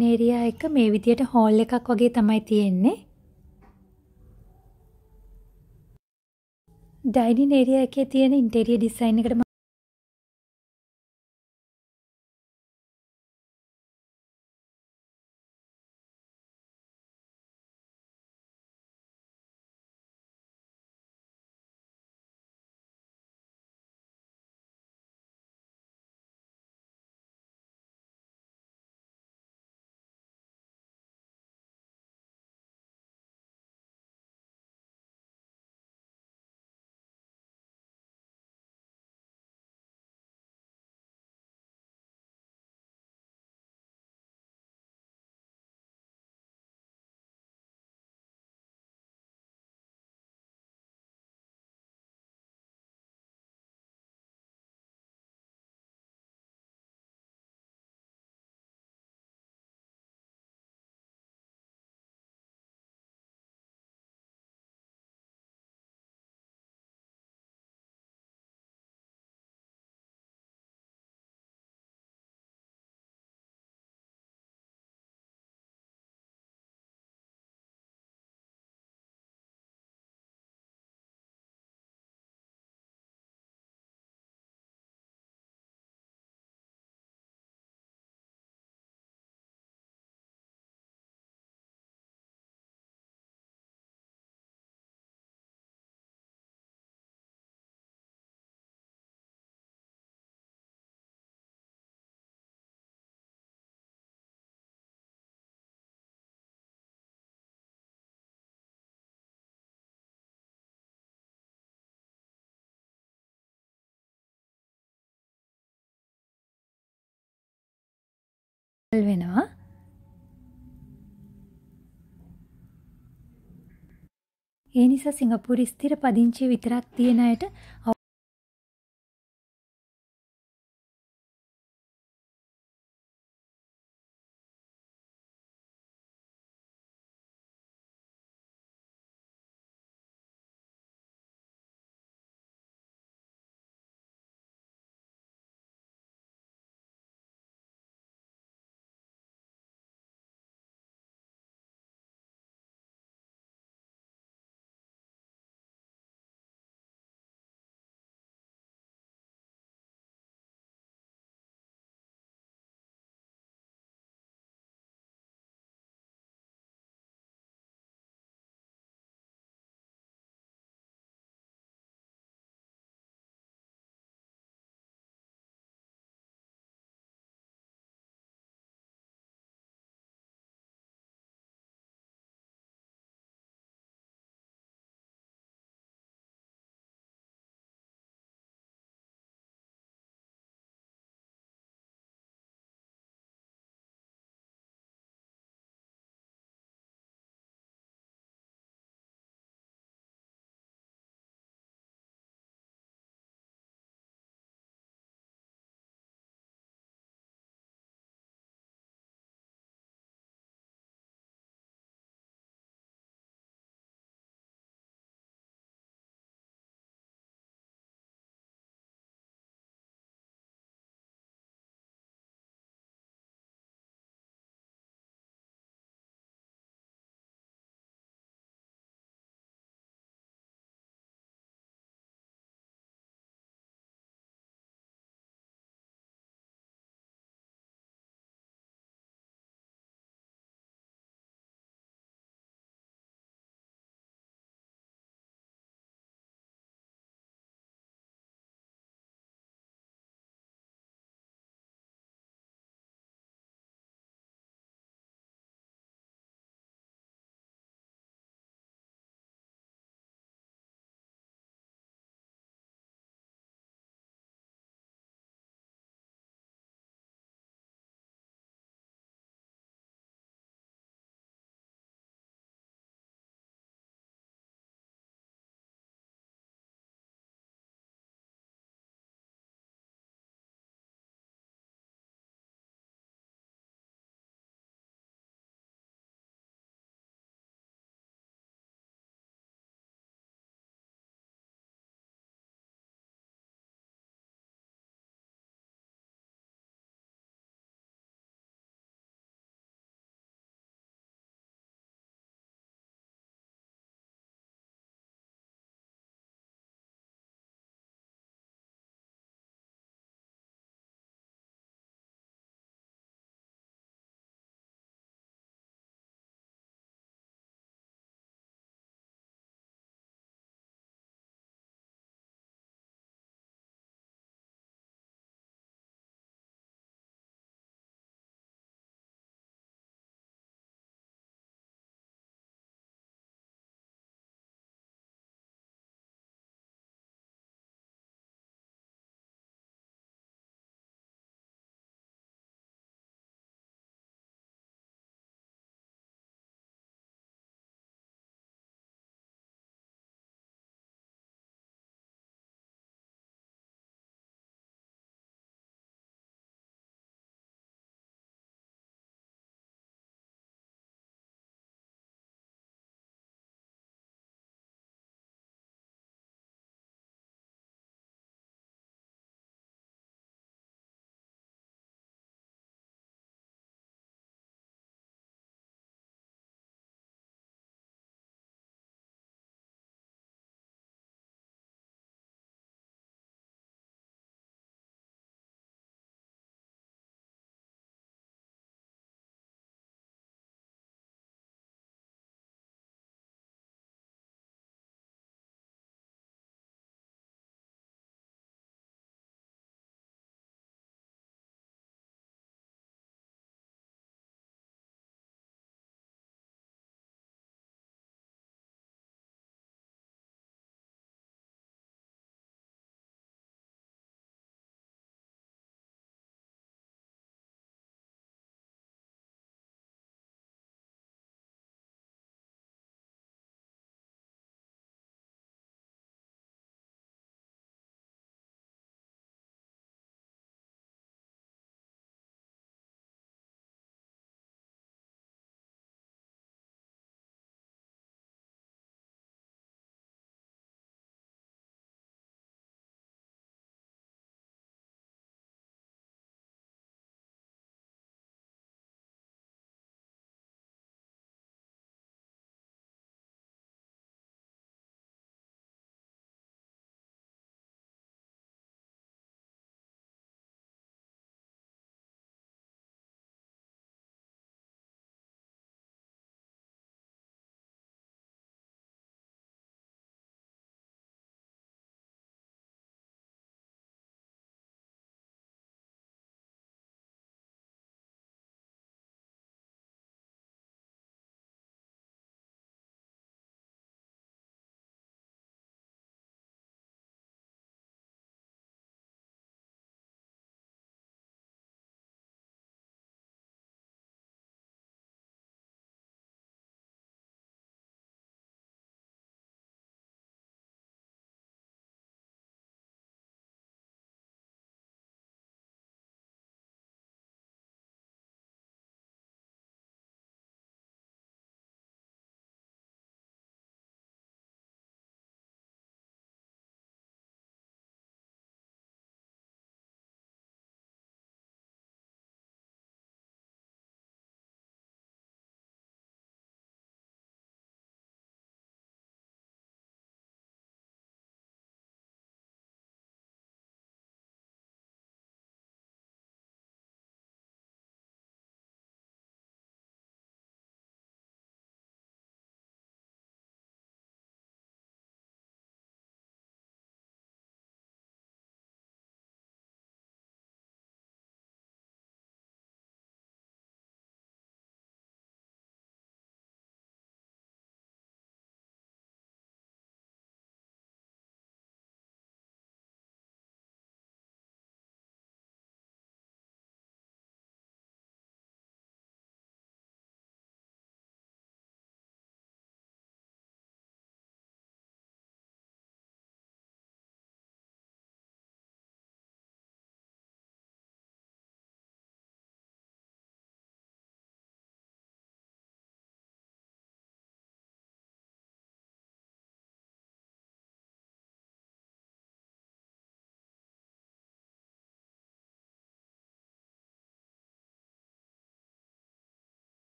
Dining area එක මේ විදියට හෝල් එකක් වගේ තමයි තියෙන්නේ. ඩයිනින් ඒරියා එකේ තියෙන ඉන්ටීරියර් ඩිසයින් එකට වෙනවා. ඒ නිසා සිංගප්පූරු ස්ථිර පදිංචිය විතරක් තියෙන අයට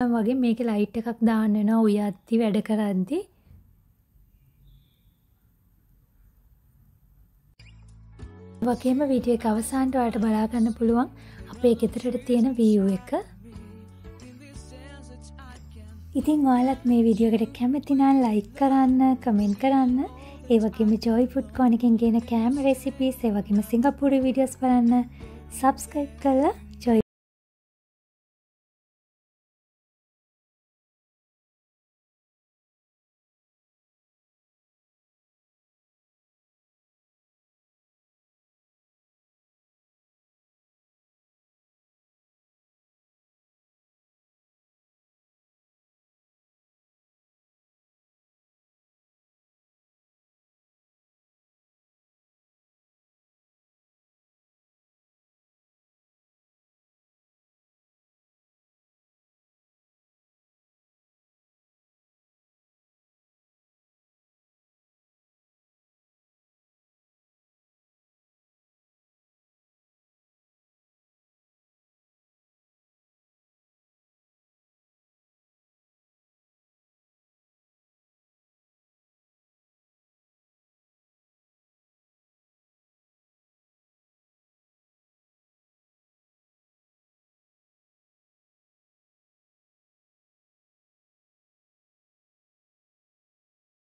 වගේ මේක ලයිට් එකක් දාන්න වෙනවා උයද්දි වැඩ කරද්දි. වගේම වීඩියෝ එක අවසානට ඔයාලට බලා ගන්න පුළුවන් අපේ ගෙදරට තියෙන view එක. ඉතින් ඔයාලත් මේ වීඩියෝ එකට කැමති නම් ලයික් කරන්න, කමෙන්ට් කරන්න. ඒ වගේම ජොයි ෆුඩ් කෝන් එකෙන් ගේන කෑම රෙසිපීස්, ඒ වගේම සිංගප්පූරු වීඩියෝස් බලන්න සබස්ක්‍රයිබ් කරලා